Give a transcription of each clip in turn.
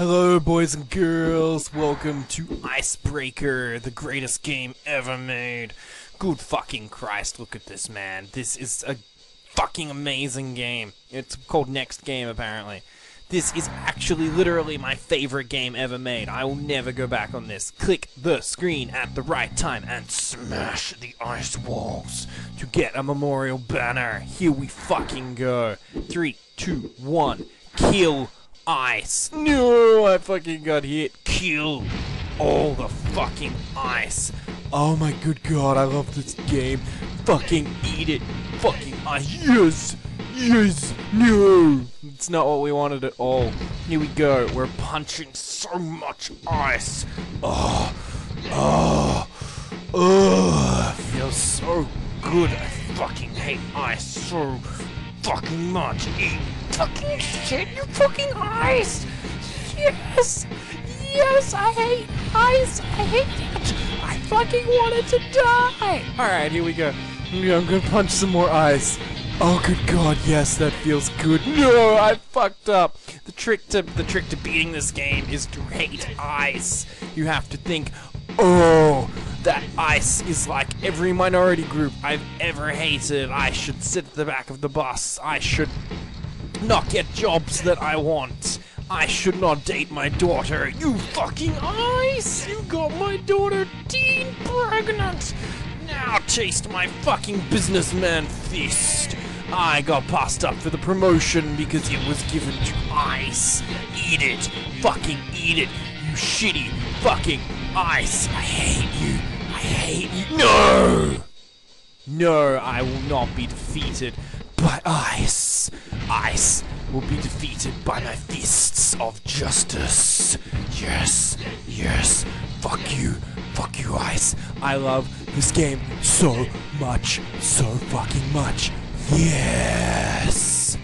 Hello, boys and girls. Welcome to Icebreaker, the greatest game ever made. Good fucking Christ, look at this, man. This is a fucking amazing game. It's called NexGame, apparently. This is actually literally my favorite game ever made. I will never go back on this. Click the screen at the right time and smash the ice walls to get a memorial banner. Here we fucking go. Three, two, one. Kill ice. No, I fucking got hit. Kill all the fucking ice. Oh my good god, I love this game. Fucking eat it. Fucking ice. Yes. Yes. No. It's not what we wanted at all. Here we go. We're punching so much ice. Ah, ah, ah. Oh. Oh. Oh. Feels so good. I fucking hate ice so fucking much. Eat fucking shit, you fucking ice! Yes! Yes, I hate ice! I hate it! I fucking wanted to die! Alright, here we go. Yeah, I'm gonna punch some more ice. Oh good god, yes, that feels good. No, I fucked up. The trick to the trick to beating this game is to hate ice. You have to think, oh, that ice is like every minority group I've ever hated. I should sit at the back of the bus. I should not get jobs that I want. I should not date my daughter. You fucking ice! You got my daughter teen pregnant! Now taste my fucking businessman fist. I got passed up for the promotion because it was given to ice. Eat it. Fucking eat it. You shitty fucking ice. I hate you. I hate you. No! No, I will not be defeated by ice. Ice will be defeated by my fists of justice. Yes, yes, fuck you, fuck you, ice. I love this game so much, so fucking much. Yes!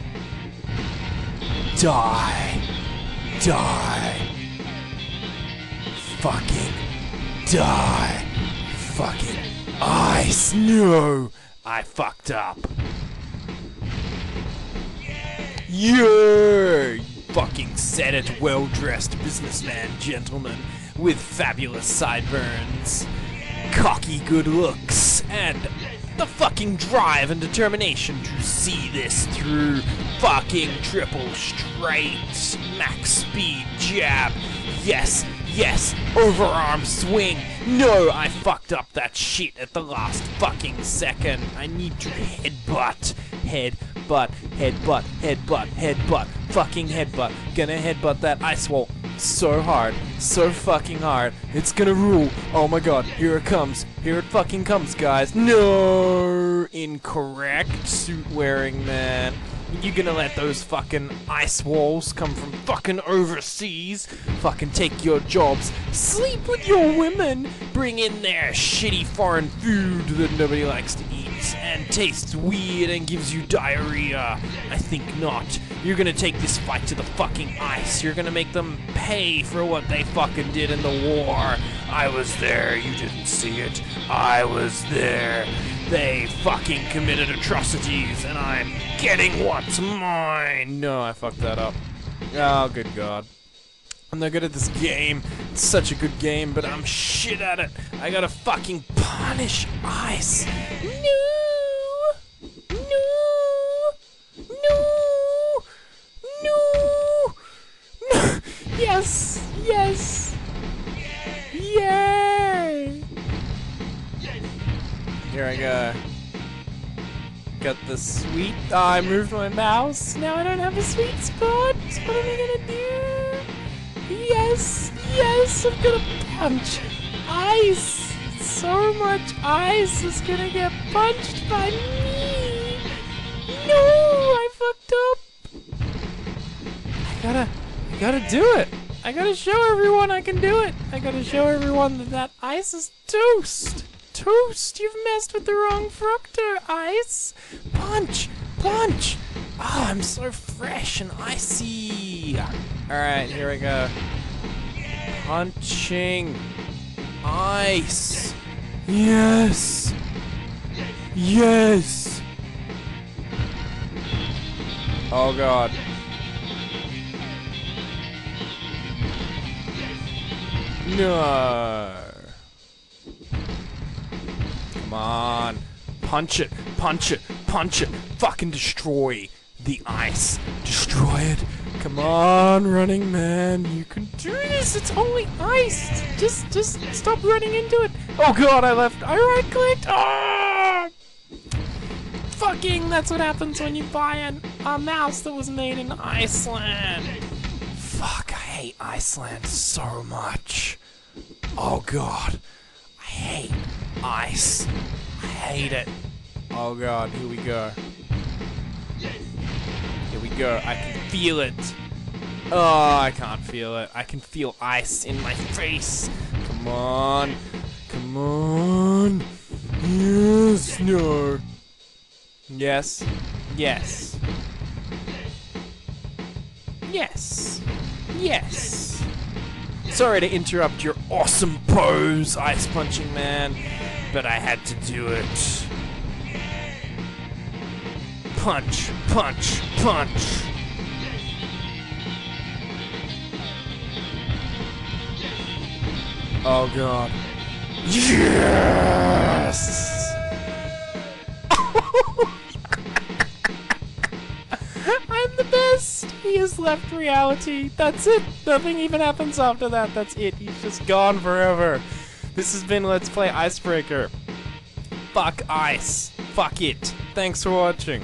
Die! Die! Fucking die! Fucking ice! No! I fucked up. You fucking said it, well dressed businessman gentleman with fabulous sideburns, cocky good looks, and the fucking drive and determination to see this through. Fucking triple straight, max speed jab. Yes, yes, overarm swing. No, I fucked up that shit at the last fucking second. I need to headbutt, headbutt, headbutt, headbutt, headbutt, fucking headbutt. Gonna headbutt that ice wall so hard, so fucking hard. It's gonna rule. Oh my god, here it comes. Here it fucking comes, guys. No, incorrect suit wearing man. You gonna let those fucking ice walls come from fucking overseas? Fucking take your jobs, sleep with your women, bring in their shitty foreign food that nobody likes to eat, and tastes weird and gives you diarrhea. I think not. You're gonna take this fight to the fucking ice. You're gonna make them pay for what they fucking did in the war. I was there, you didn't see it. I was there. They fucking committed atrocities, and I'm getting what's mine. No, I fucked that up. Oh, good god. I'm not good at this game. It's such a good game, but I'm shit at it. I gotta fucking punish ice. No! No! No! No! No! Yes! Yes! Yay! Here I go. Got the sweet. Oh, I moved my mouse. Now I don't have a sweet spot. What am I gonna do? Yes, yes, I'm gonna punch ice. So much ice is gonna get punched by me. No, I fucked up. I gotta, I gotta do it. I gotta show everyone I can do it. I gotta show everyone that that ice is toast. Toast, you've messed with the wrong frocto, ice. Punch, punch. Oh, I'm so fresh and icy. Alright, here we go. Punching ice. Yes. Yes. Oh god. No. Come on. Punch it, punch it, punch it. Fucking destroy the ice. Destroy it. Come on, running man. You can do this. It's only ice. Just just stop running into it. Oh god, I left. I right clicked. Ah! Fucking that's what happens when you buy an, a mouse that was made in Iceland. Hate Iceland so much. Oh god. I hate ice. I hate it. Oh god, here we go. Here we go. I can feel it. Oh, I can't feel it. I can feel ice in my face. Come on. Come on. Yes, no. Yes. Yes. Yes. Yes. Sorry to interrupt your awesome pose, Ice Punching Man, but I had to do it. Punch, punch, punch. Oh god. Yes! He has left reality. That's it. Nothing even happens after that. That's it. He's just gone forever. This has been Let's Play Icebreaker. Fuck ice. Fuck it. Thanks for watching.